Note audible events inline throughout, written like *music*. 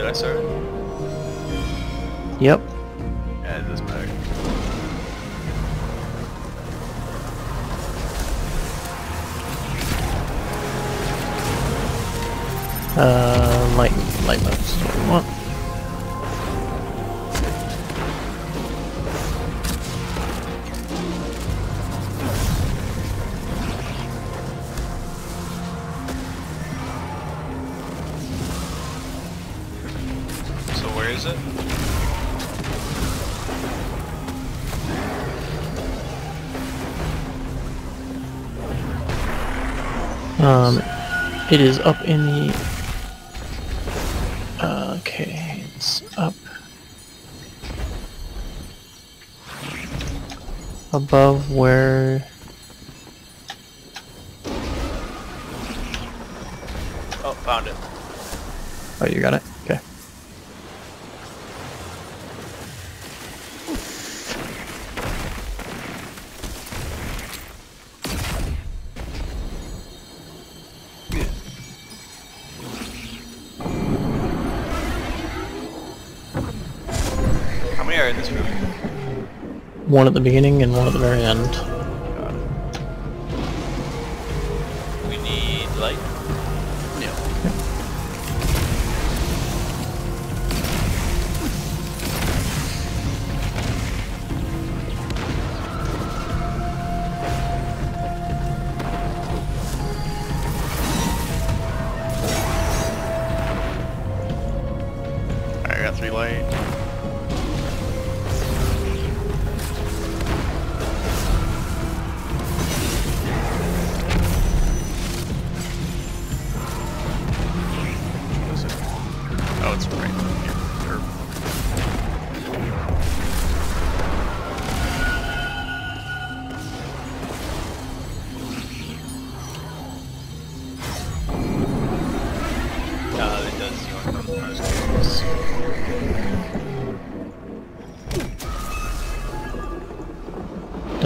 Did I start it? Yep. Yeah, it doesn't matter. Uh, light, light modes is what we want. It? Um, it is up in the. Uh, okay, it's up above where. Oh, found it. Oh, you got it. Okay. Many are in this room? One at the beginning and one at the very end. Got it. We need light. Yeah. Alright, I got three light. Oh, it's right here.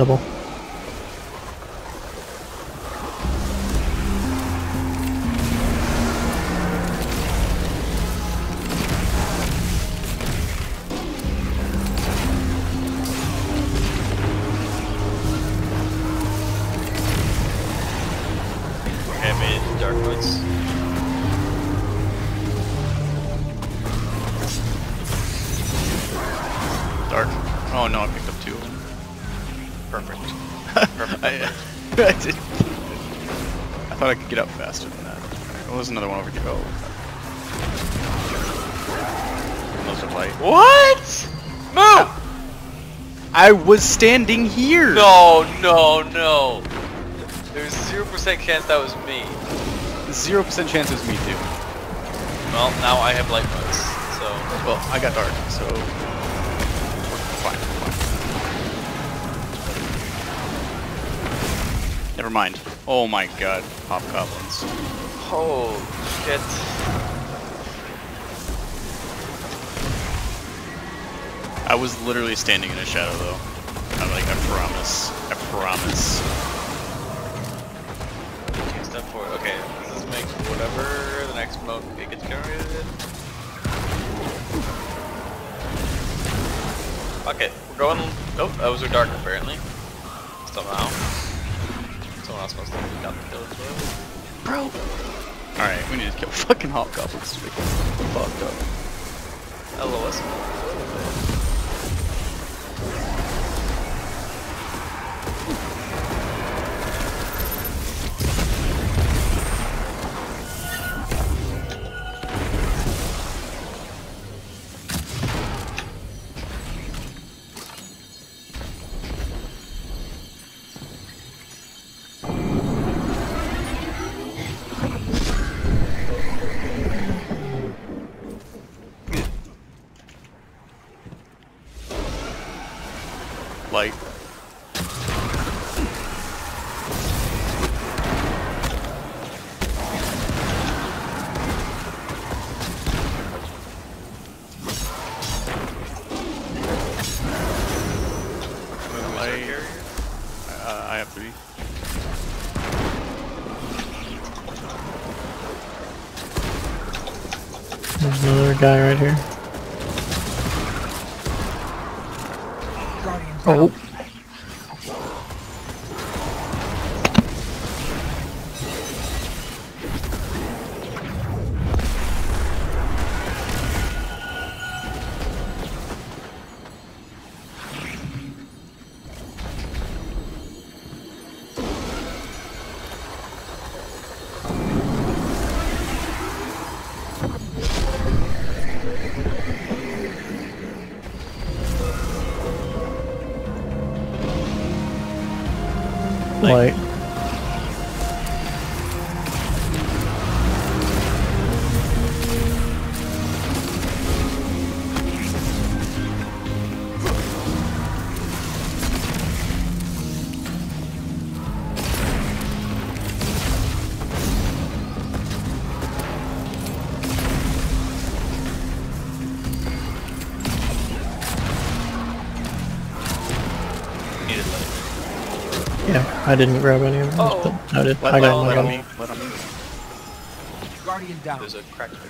Or- No, I picked up two of them. Perfect. *laughs* I, uh, *laughs* I did. I thought I could get up faster than that. Well, there's another one over here. Oh. Those are light. What? Move! I was standing here! No, no, no. There's zero percent chance that was me. Zero percent chance it was me too. Well, now I have light modes, so Well, I got dark, so we're fine. Never mind. Oh my god, pop hobgoblins. oh shit. I was literally standing in a shadow though. I'm like, I promise. I promise. Okay, step forward. Okay, this make whatever the next mode it gets generated? Fuck it, we're going. Oh, those are dark apparently. Somehow. Someone else must have got the as well. Bro! Alright, we need to kill fucking hobgoblins. to Fucked up. LOS. Three. There's another another guy right here. Oh. Light. I didn't grab any of them. Oh. but I did. Let, I let, got let one. on me. Let on me. Guardian down. There's a crack there.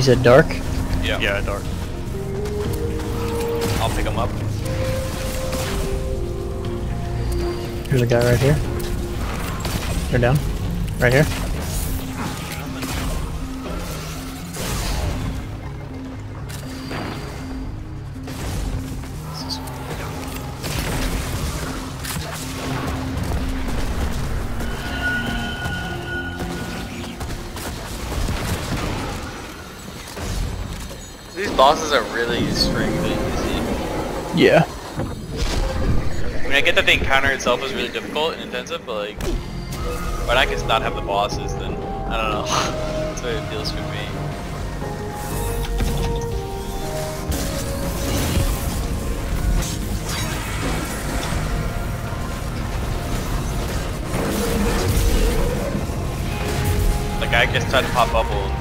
You said dark? Yeah. Yeah, dark. I'll pick him up. There's a guy right here. They're down. Right here. These bosses are really extremely easy. Yeah. I mean, I get that the encounter itself is really difficult and intensive, but like, when I can not have the bosses, then I don't know. *laughs* That's what it feels for me. Like I just tried to pop bubble